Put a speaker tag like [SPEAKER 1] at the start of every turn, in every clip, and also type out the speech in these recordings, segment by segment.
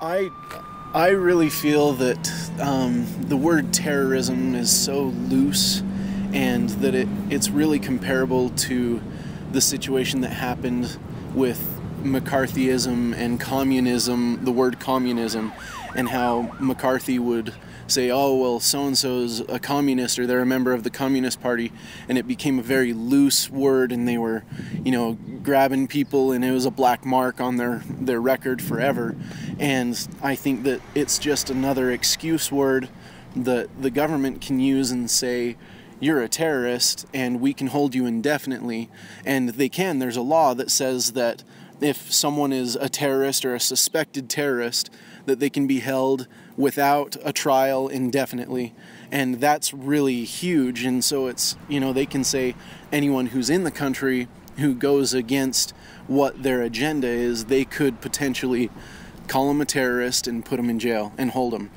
[SPEAKER 1] I I really feel that um, the word terrorism is so loose, and that it it's really comparable to the situation that happened with McCarthyism and communism. The word communism, and how McCarthy would say, oh, well, so and so's a communist or they're a member of the Communist Party. And it became a very loose word, and they were, you know, grabbing people, and it was a black mark on their, their record forever. And I think that it's just another excuse word that the government can use and say, you're a terrorist and we can hold you indefinitely. And they can. There's a law that says that if someone is a terrorist or a suspected terrorist, that they can be held without a trial indefinitely. And that's really huge. And so it's, you know, they can say anyone who's in the country who goes against what their agenda is, they could potentially call them a terrorist and put them in jail and hold them.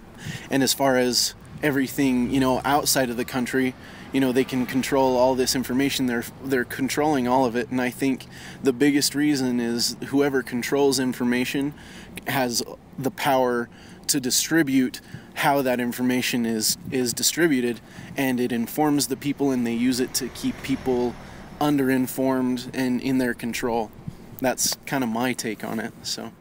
[SPEAKER 1] And as far as everything, you know, outside of the country, you know, they can control all this information. They're they're controlling all of it, and I think the biggest reason is whoever controls information has the power to distribute how that information is is distributed, and it informs the people, and they use it to keep people underinformed and in their control. That's kind of my take on it. So.